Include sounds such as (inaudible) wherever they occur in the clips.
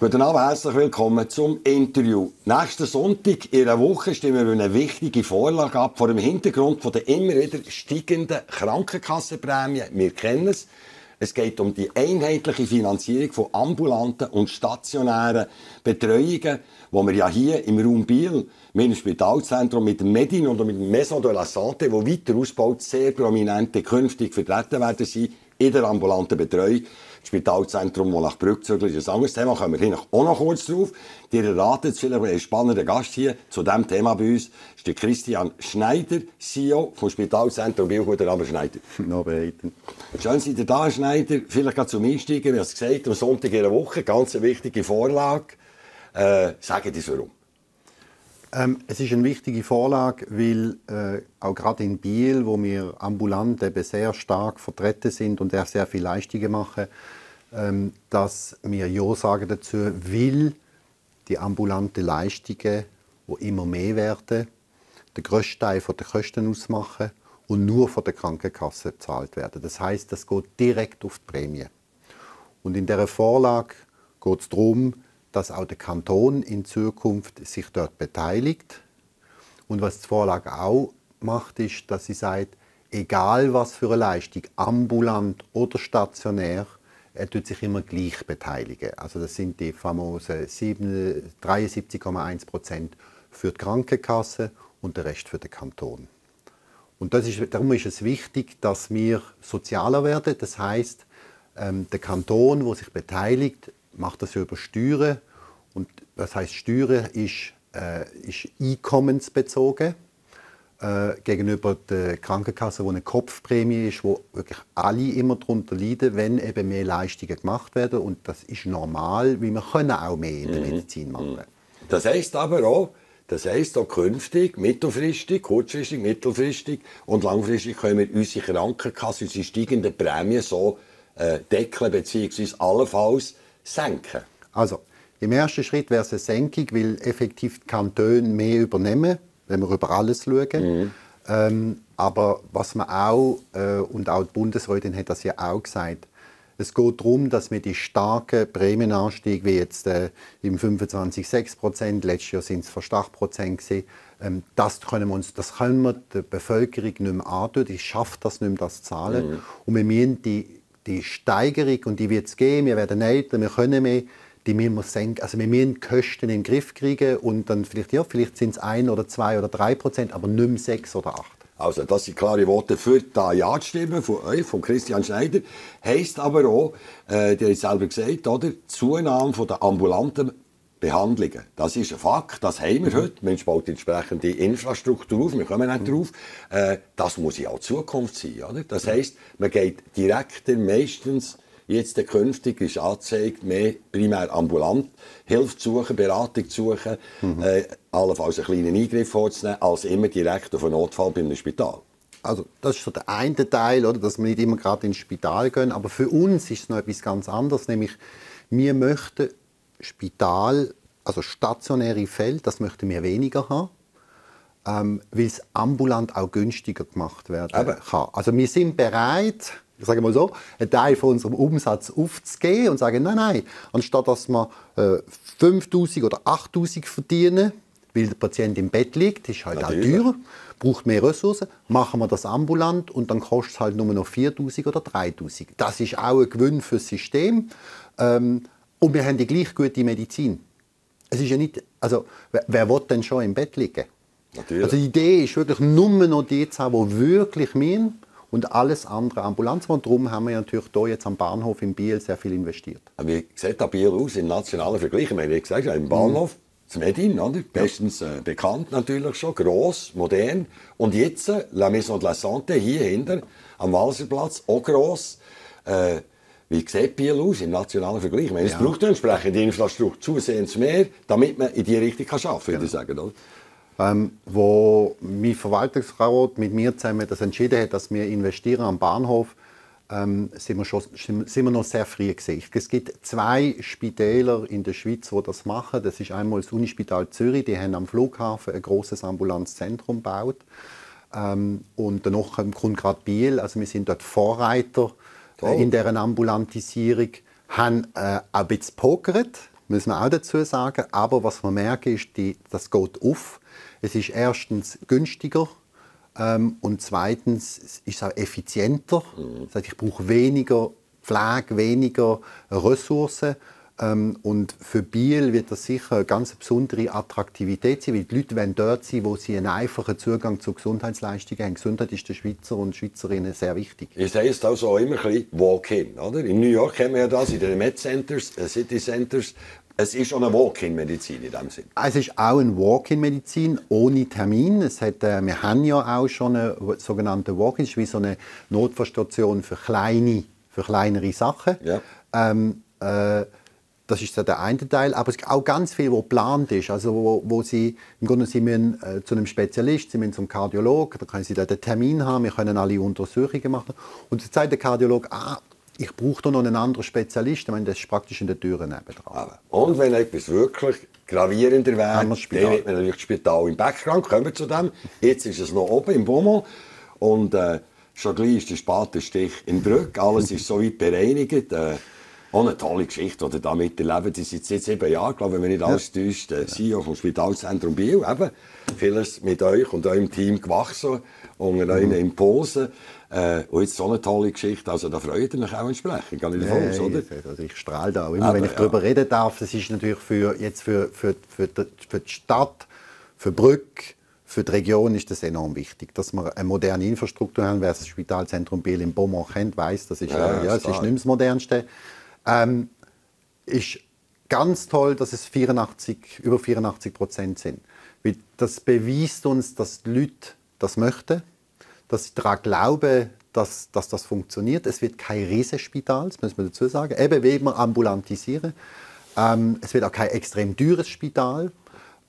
Guten Abend, herzlich willkommen zum Interview. Nächsten Sonntag in einer Woche stimmen wir eine wichtige Vorlage ab vor dem Hintergrund der immer wieder steigenden Krankenkassenprämie. Wir kennen es. Es geht um die einheitliche Finanzierung von ambulanten und stationären Betreuungen, wo wir ja hier im Raum Biel mit dem Spitalzentrum, mit dem Medin und mit dem Maison de la Santé, wo weiter ausgebaut sehr prominente künftig vertreten werden sein in der ambulanten Betreuung. Das Spitalzentrum, das nach Brück zügelt, ist ein anderes Thema, kommen wir hier auch noch kurz drauf. Die erraten es vielleicht, ein spannender Gast hier zu diesem Thema bei uns ist der Christian Schneider, CEO vom Spitalzentrum Biel. Guten Abend, Schneider. (laughs) No, Schön, seid ihr da, Schneider. Vielleicht gerade zum Einsteigen, wie es gesagt am Sonntag in der Woche, ganz eine wichtige Vorlage. Äh, sagen Sie warum? Ähm, es ist eine wichtige Vorlage, weil äh, auch gerade in Biel, wo wir ambulant eben sehr stark vertreten sind und sehr viele Leistungen machen, ähm, dass wir Ja sagen dazu, weil die ambulanten Leistungen, die immer mehr werden, den grössten Teil der Kosten ausmachen und nur von der Krankenkasse bezahlt werden. Das heißt, das geht direkt auf die Prämie. Und in dieser Vorlage geht es darum, dass auch der Kanton in Zukunft sich dort beteiligt. Und was die Vorlage auch macht, ist, dass sie sagt, egal was für eine Leistung, ambulant oder stationär, er tut sich immer gleich beteiligen. Also das sind die famosen 73,1 Prozent für die Krankenkasse und der Rest für den Kanton. Und das ist, darum ist es wichtig, dass wir sozialer werden. Das heißt, ähm, der Kanton, wo sich beteiligt, macht das über Steuern. Und was heißt Steuern ist, äh, ist einkommensbezogen äh, gegenüber der Krankenkasse, wo eine Kopfprämie ist, wo wirklich alle immer darunter leiden, wenn eben mehr Leistungen gemacht werden. Und das ist normal, weil wir können auch mehr in der mhm. Medizin machen. Mhm. Das heißt aber auch, das heisst auch künftig, mittelfristig, kurzfristig, mittelfristig und langfristig können wir unsere Krankenkasse, unsere steigenden Prämien so äh, deckeln bzw. allenfalls senken. Also, im ersten Schritt wäre es eine Senkung, weil effektiv die Kantone mehr übernehmen, wenn wir über alles schauen. Mhm. Ähm, aber was man auch, äh, und auch die Bundesrätin hat das ja auch gesagt, es geht darum, dass wir die starken Prämienanstiege, wie jetzt äh, im 25 6 Prozent, letztes Jahr sind es fast 8 Prozent ähm, das können wir uns, das können wir der Bevölkerung nicht mehr antun, die schafft das nicht mehr, das zu zahlen. Mhm. Und wir müssen die, die Steigerung, und die wird es geben, wir werden älter, wir können mehr, die müssen wir senken. Also wir müssen die Kosten in den Griff kriegen und dann vielleicht, ja, vielleicht sind es 1 oder 2 oder 3 Prozent, aber nicht mehr 6 oder 8. Also, das sind klare Worte für die Ja-Stimme von euch, von Christian Schneider. Heißt aber auch, äh, der hat selber gesagt, oder? Die Zunahme der ambulanten Behandlungen. Das ist ein Fakt, das haben wir mhm. heute. Man baut entsprechende Infrastruktur auf, wir kommen nicht drauf. Äh, das muss ja auch Zukunft sein, oder? Das heisst, man geht direkter meistens jetzt künftig ist angezeigt, mehr primär ambulant Hilfe zu suchen, Beratung zu suchen, mhm. äh, allenfalls einen kleinen Eingriff vorzunehmen, als immer direkt auf einen Notfall bei einem Spital. Also das ist so der eine Teil, oder, dass wir nicht immer gerade ins Spital gehen. Aber für uns ist es noch etwas ganz anderes, nämlich wir möchten Spital, also stationäre Fälle, das möchten wir weniger haben, ähm, weil es ambulant auch günstiger gemacht werden kann. Also wir sind bereit, ich sage mal so, einen Teil von unserem Umsatz aufzugeben und sagen, nein, nein, anstatt dass wir äh, 5'000 oder 8'000 verdienen, weil der Patient im Bett liegt, ist halt Natürlich. auch teurer, braucht mehr Ressourcen, machen wir das ambulant und dann kostet es halt nur noch 4'000 oder 3'000. Das ist auch ein Gewinn für das System ähm, und wir haben die gleich gute Medizin. Es ist ja nicht, also wer, wer will denn schon im Bett liegen? Natürlich. Also die Idee ist wirklich nur noch die zu haben, die wirklich meinen, und alles andere Ambulanz. Und darum haben wir natürlich hier jetzt am Bahnhof in Biel sehr viel investiert. Wie sieht da Biel aus im nationalen Vergleich? Ich meine, gesagt, im Bahnhof, das Medin, oder? bestens äh, bekannt natürlich schon, gross, modern. Und jetzt äh, La Maison de la Santé hier hinter am Walserplatz, auch gross. Äh, wie sieht Biel aus im nationalen Vergleich? Ich meine, es ja. braucht entsprechend die Infrastruktur zusehends mehr, damit man in die Richtung arbeiten kann, würde ich genau. sagen. Oder? ähm, wo mein Verwaltungsrat mit mir zusammen das entschieden hat, dass wir investieren am Bahnhof, ähm, sind, wir schon, sind wir noch sehr früh gesehen. Es gibt zwei Spitäler in der Schweiz, die das machen. Das ist einmal das Unispital Zürich, die haben am Flughafen ein großes Ambulanzzentrum gebaut. Ähm, und danach kommt gerade Biel, also wir sind dort Vorreiter äh, in deren Ambulantisierung, haben äh, auch ein bisschen pokert muss man auch dazu sagen. Aber was wir merken, ist, die, das geht auf. Es ist erstens günstiger ähm, und zweitens ist es auch effizienter. Mhm. Das heißt, ich brauche weniger Pflege, weniger Ressourcen. Ähm, und für Biel wird das sicher eine ganz besondere Attraktivität sein, weil die Leute wollen dort sein, wo sie einen einfachen Zugang zu Gesundheitsleistungen haben. Gesundheit ist den Schweizer und Schweizerinnen sehr wichtig. Es heisst also immer ein bisschen Walk-in. In New York haben wir ja das, in den Med-Centers, äh, City Centers, es ist auch eine Walk-in-Medizin in dem Sinn. Es ist auch eine Walk-in-Medizin ohne Termin. Es hat, äh, wir haben ja auch schon eine sogenannte Walk-in, wie so eine Notfallstation für kleine, für kleinere Sachen. Ja. Ähm, äh, das ist der eine Teil, aber es gibt auch ganz viel, was geplant ist. Also wo, wo sie im Grunde sie müssen äh, zu einem Spezialist, sie müssen zum Kardiologen, da können sie da den Termin haben, wir können alle Untersuchungen machen. Und dann sagt der Kardiologe, ah, ich brauche da noch einen anderen Spezialist, meine, das ist praktisch in der Tür nebendran. Und wenn etwas wirklich gravierender wäre, dann hat man natürlich das Spital im Background, kommen wir zu dem. Jetzt ist es noch oben im Beaumont und äh, schon gleich ist der Spatenstich in Brück, alles ist so weit bereinigt. Äh, auch eine tolle Geschichte, die da miterlebt. Sie sind seit sieben Jahren, glaube ich, wenn man nicht alles ja. täuscht, der CEO vom Spitalzentrum Biel. Eben, vieles mit euch und eurem Team gewachsen, unter euren mhm. Impulsen. Äh, und jetzt so eine tolle Geschichte, also da freut ihr euch auch entsprechend, gar nicht davon aus, oder? Also ich strahle da auch immer, Aber, wenn ich ja. darüber reden darf. Das ist natürlich für, jetzt für, für, für, die, für die Stadt, für Brück, für die Region ist das enorm wichtig, dass wir eine moderne Infrastruktur haben. Wer das Spitalzentrum Biel in Beaumont kennt, weiß, das ist, ja, äh, ja, das ist nicht das Modernste. Ähm, ist ganz toll, dass es 84, über 84 Prozent sind. Das beweist uns, dass die Leute das möchten, dass sie daran glauben, dass, dass das funktioniert. Es wird kein Riesenspital, das muss man dazu sagen. Eben, wie wir ambulantisieren. Ähm, es wird auch kein extrem teures Spital.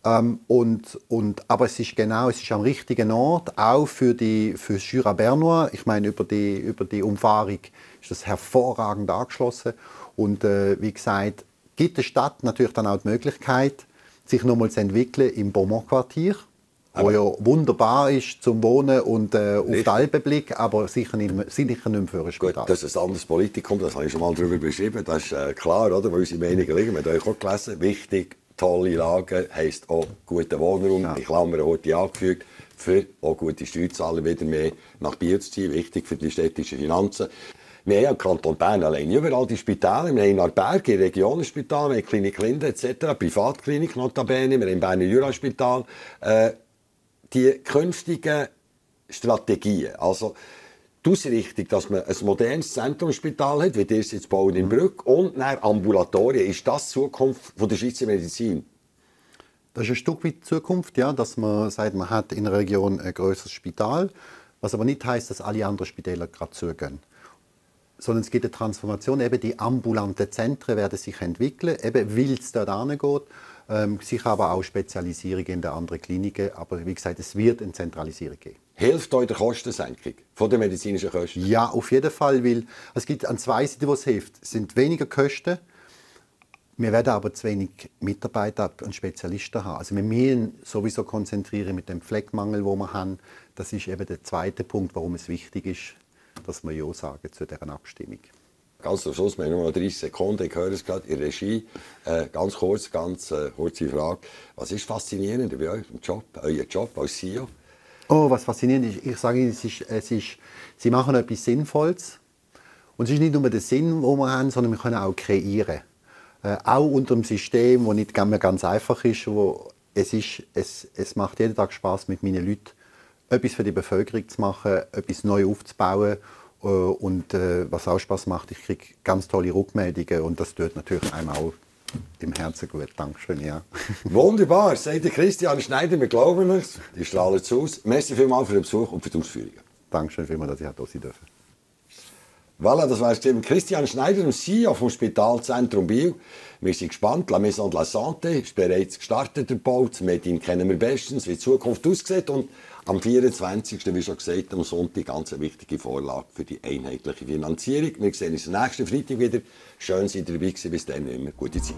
Ähm, und, und, aber es ist genau, es ist am richtigen Ort, auch für die für Jura Bernois. Ich meine, über die, über die Umfahrung ist das hervorragend angeschlossen. Und äh, wie gesagt, gibt der Stadt natürlich dann auch die Möglichkeit, sich nochmal zu entwickeln im Beaumont-Quartier, wo ja wunderbar ist zum Wohnen und äh, auf den Alpenblick, aber sicher nicht, sicher nicht für ein Spital. Gut, das ist ein anderes Politikum, das habe ich schon mal darüber beschrieben, das ist äh, klar, oder, wo unsere Meinungen liegen. Wir haben euch auch gelesen, wichtig, tolle Lage, heisst auch guter Wohnraum, ja. in Klammern heute angefügt, für auch gute Steuerzahler wieder mehr nach Biel zu ziehen, wichtig für die städtischen Finanzen. Wir haben im Kanton Bern allein überall die Spitäler. Wir haben in Arberg, im Regionenspital, wir haben Klinik Linde etc., Privatklinik notabene, wir haben im Berner Juraspital. Äh, die künftigen Strategien, also die Ausrichtung, dass man ein modernes Zentrumsspital hat, wie das jetzt bauen in Brück, und dann Ambulatorien, ist das die Zukunft von der Schweizer Medizin? Das ist ein Stück weit Zukunft, ja, dass man sagt, man hat in der Region ein größeres Spital, was aber nicht heißt, dass alle anderen Spitäler gerade zugehen sondern es gibt eine Transformation. Eben die ambulanten Zentren werden sich entwickeln, eben weil es dort angeht. Ähm, sicher aber auch Spezialisierung in den anderen Kliniken. Aber wie gesagt, es wird eine Zentralisierung geben. Hilft euch die Kostensenkung von den medizinischen Kosten? Ja, auf jeden Fall, weil es gibt an zwei Seiten, wo es hilft. Es sind weniger Kosten, wir werden aber zu wenig Mitarbeiter und Spezialisten haben. Also wir müssen sowieso konzentrieren mit dem Fleckmangel, den wir haben. Das ist eben der zweite Punkt, warum es wichtig ist, dass wir Ja sagen zu dieser Abstimmung. Ganz zum Schluss, wir haben nur noch 30 Sekunden, ich höre es gerade in der Regie. Äh, ganz kurz, ganz äh, kurze Frage. Was ist faszinierend bei eurem Job, euer Job als CEO? Oh, was faszinierend ist, ich sage Ihnen, es ist, es ist, Sie machen etwas Sinnvolles. Und es ist nicht nur der Sinn, den wir haben, sondern wir können auch kreieren. Äh, auch unter einem System, das nicht ganz einfach ist. Wo es, ist es, es macht jeden Tag Spaß mit meinen Leuten etwas für die Bevölkerung zu machen, etwas neu aufzubauen. Äh, und äh, was auch Spaß macht, ich kriege ganz tolle Rückmeldungen und das tut natürlich einem auch im Herzen gut. Dankeschön, ja. (laughs) Wunderbar, sagt Christian Schneider, wir glauben es, die strahlen zu aus. Merci vielmals für den Besuch und für die Ausführungen. Dankeschön vielmals, dass ich hier sein durfte. Voilà, das war eben Christian Schneider, dem CEO vom Spitalzentrum Biel. Wir sind gespannt. La Maison de la Santé ist bereits gestartet, der Bau. Das Medien kennen wir bestens, wie die Zukunft aussieht. Und am 24. wie schon gesagt, am Sonntag ganz eine wichtige Vorlage für die einheitliche Finanzierung. Wir sehen uns nächsten Freitag wieder. Schön, dass ihr dabei gewesen. Bis dann immer. Gute Zeit.